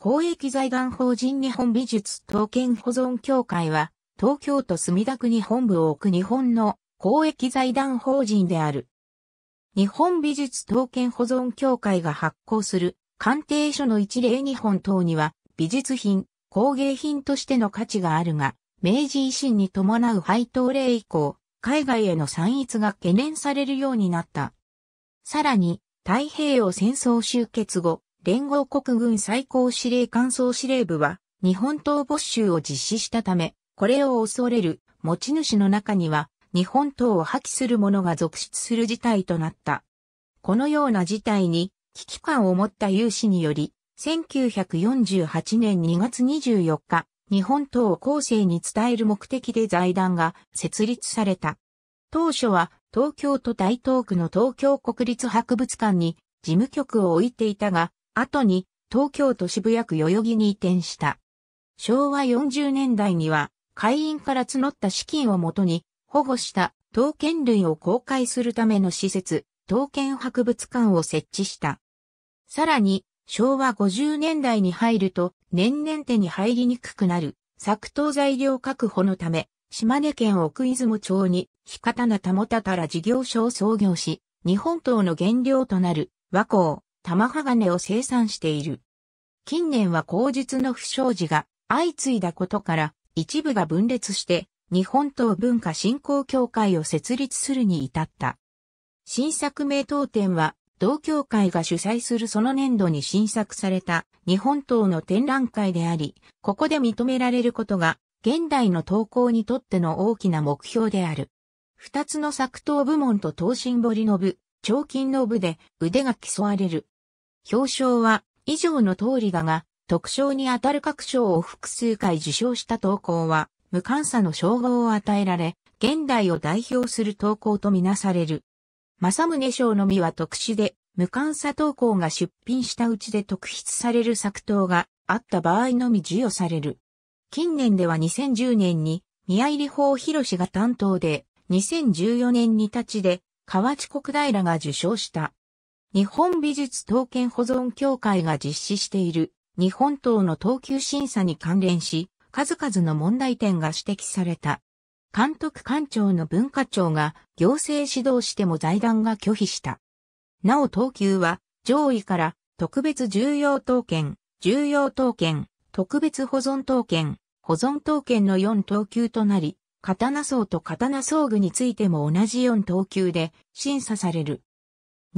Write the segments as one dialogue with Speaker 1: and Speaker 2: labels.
Speaker 1: 公益財団法人日本美術刀剣保存協会は、東京都墨田区に本部を置く日本の公益財団法人である。日本美術刀剣保存協会が発行する鑑定書の一例日本等には美術品、工芸品としての価値があるが、明治維新に伴う配当令以降、海外への散逸が懸念されるようになった。さらに、太平洋戦争終結後、連合国軍最高司令官総司令部は、日本刀没収を実施したため、これを恐れる持ち主の中には、日本刀を破棄する者が続出する事態となった。このような事態に危機感を持った有志により、1948年2月24日、日本刀を後世に伝える目的で財団が設立された。当初は東京都大東区の東京国立博物館に事務局を置いていたが、後に東京都渋谷区代々木に移転した。昭和40年代には会員から募った資金をもとに保護した刀剣類を公開するための施設、刀剣博物館を設置した。さらに、昭和50年代に入ると年々手に入りにくくなる作刀材料確保のため、島根県奥出雲町に日刀たもたたら事業所を創業し、日本刀の原料となる和光、玉鋼を生産している。近年は口述の不祥事が相次いだことから一部が分裂して日本刀文化振興協会を設立するに至った。新作名刀展は、同協会が主催するその年度に新作された日本刀の展覧会であり、ここで認められることが、現代の投稿にとっての大きな目標である。二つの作刀部門と刀身彫りの部、彫金の部で腕が競われる。表彰は以上の通りだが、特賞にあたる各賞を複数回受賞した投稿は、無感さの称号を与えられ、現代を代表する投稿とみなされる。正宗賞のみは特殊で、無感さ投稿が出品したうちで特筆される作刀があった場合のみ授与される。近年では2010年に宮入法広氏が担当で、2014年に立ちで河内国平が受賞した。日本美術刀剣保存協会が実施している日本刀の等級審査に関連し、数々の問題点が指摘された。監督官庁の文化庁が行政指導しても財団が拒否した。なお等級は上位から特別重要等権、重要等権、特別保存等権、保存等権の4等級となり、刀層と刀装具についても同じ4等級で審査される。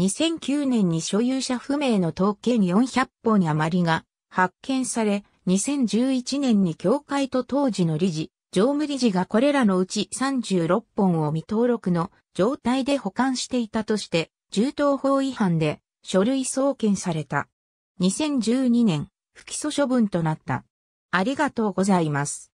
Speaker 1: 2009年に所有者不明の刀剣400本余りが発見され、2011年に協会と当時の理事、常務理事がこれらのうち36本を未登録の状態で保管していたとして、銃刀法違反で書類送検された。2012年、不起訴処分となった。ありがとうございます。